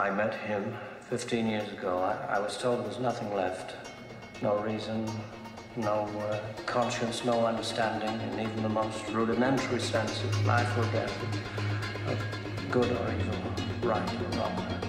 I met him 15 years ago. I, I was told there was nothing left. No reason, no uh, conscience, no understanding and even the most rudimentary sense of life or death, of good or evil, right or wrong.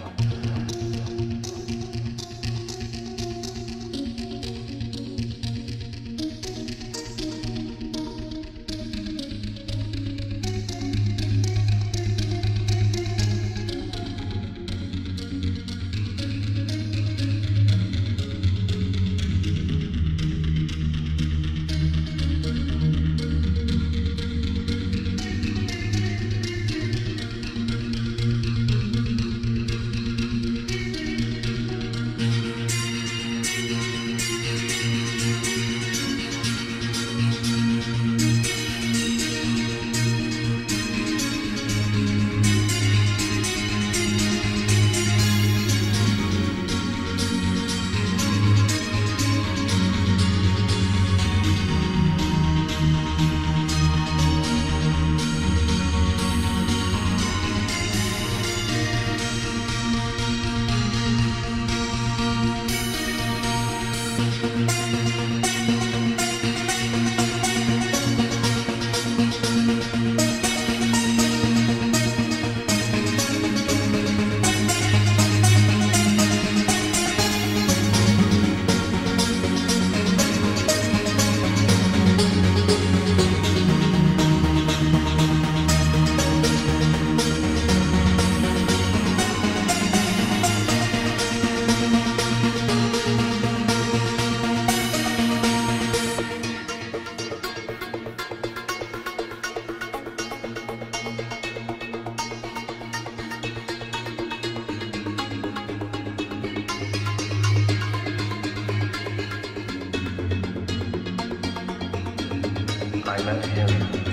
I met him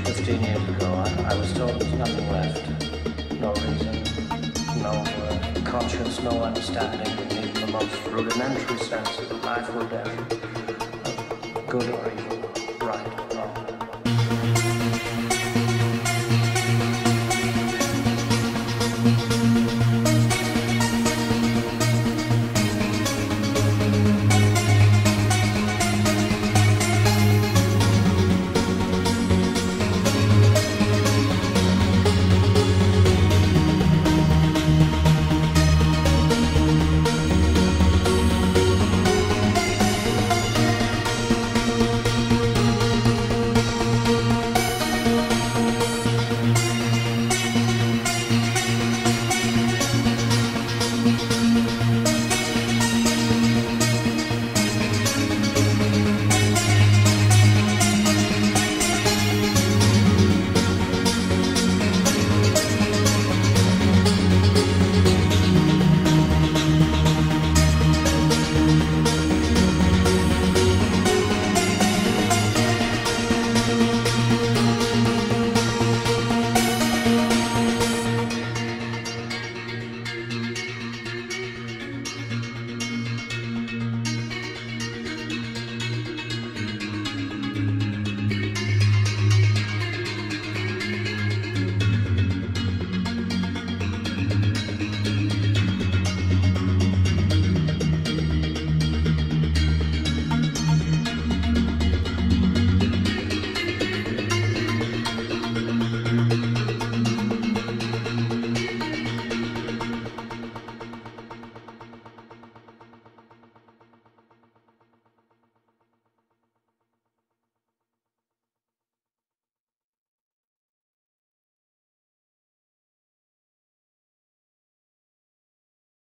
15 years ago. I, I was told there's nothing left. No reason, no uh, conscience, no understanding in even the most rudimentary sense of life or death, of good or evil.